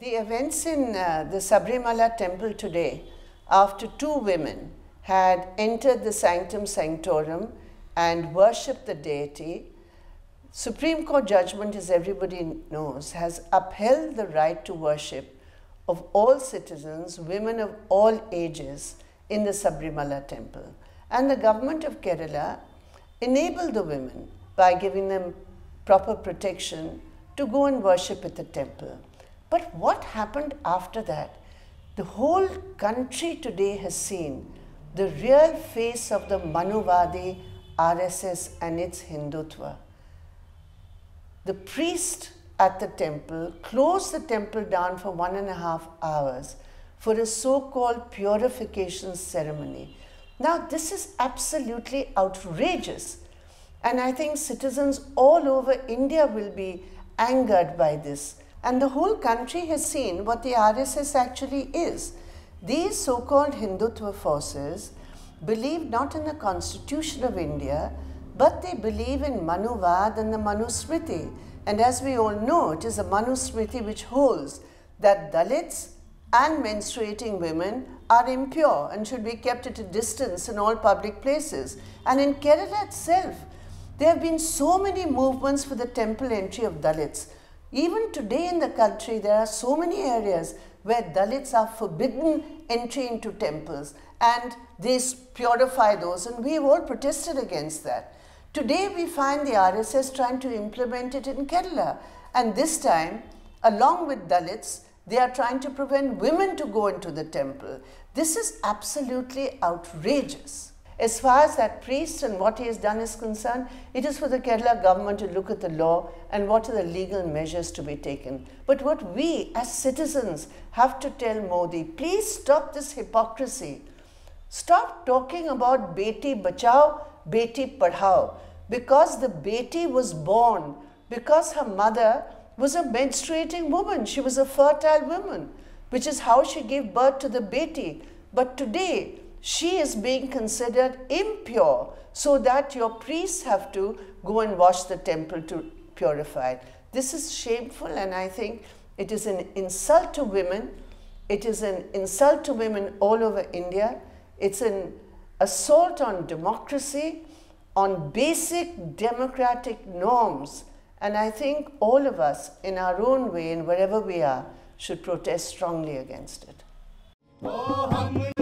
The events in uh, the Sabarimala temple today, after two women had entered the sanctum sanctorum and worshipped the deity, Supreme Court judgment, as everybody knows, has upheld the right to worship of all citizens, women of all ages, in the Sabarimala temple. And the government of Kerala enabled the women by giving them proper protection to go and worship at the temple. But what happened after that? The whole country today has seen the real face of the Manuvadi RSS and its Hindutva. The priest at the temple closed the temple down for one and a half hours for a so called purification ceremony. Now, this is absolutely outrageous. And I think citizens all over India will be angered by this. And the whole country has seen what the RSS actually is. These so called Hindutva forces believe not in the constitution of India, but they believe in Manuvad and the Manusmriti. And as we all know, it is a Manusmriti which holds that Dalits and menstruating women are impure and should be kept at a distance in all public places. And in Kerala itself, there have been so many movements for the temple entry of Dalits. Even today in the country, there are so many areas where Dalits are forbidden entry into temples and they purify those, and we have all protested against that. Today, we find the RSS trying to implement it in Kerala, and this time, along with Dalits, they are trying to prevent women to go into the temple. This is absolutely outrageous. As far as that priest and what he has done is concerned, it is for the Kerala government to look at the law and what are the legal measures to be taken. But what we as citizens have to tell Modi, please stop this hypocrisy. Stop talking about Beti Bachao, Beti Padhao. Because the Beti was born, because her mother was a menstruating woman, she was a fertile woman, which is how she gave birth to the Beti. But today, she is being considered impure so that your priests have to go and wash the temple to purify it. This is shameful and I think it is an insult to women. It is an insult to women all over India. It's an assault on democracy, on basic democratic norms. And I think all of us, in our own way and wherever we are, should protest strongly against it. Oh,